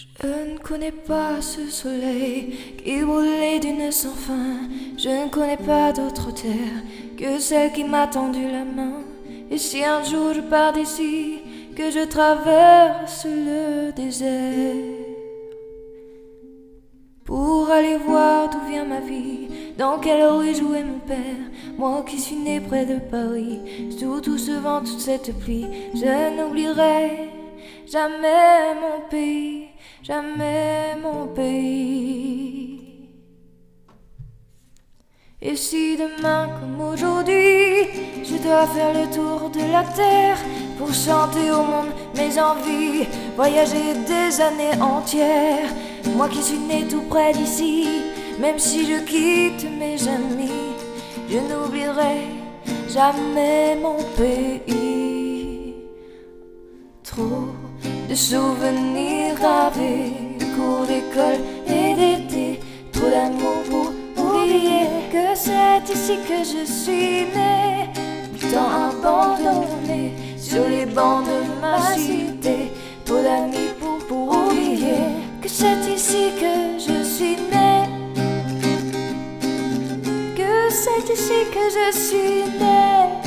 Je ne connais pas ce soleil qui brûlait d'une sans fin. Je ne connais pas d'autre terre que celle qui m'a tendu la main. Et si un jour je pars d'ici, que je traverse le désert pour aller voir d'où vient ma vie, dans quelle rue jouait mon père, moi qui suis né près de Paris, sous tout ce vent, toute cette pluie, je n'oublierai jamais mon pays, jamais mon pays. Et si demain comme aujourd'hui, je dois faire le tour de la terre pour chanter au monde mes envies, voyager des années entières, moi qui suis né tout près d'ici, même si je quitte mes amis, je n'oublierai jamais mon pays. De souvenirs gravés, cours d'école et d'été, trop d'amour pour oublier que c'est ici que je suis né, tant abandonné sur les bancs de ma cité, trop d'amis pour, pour oublier que c'est ici que je suis né, que c'est ici que je suis né.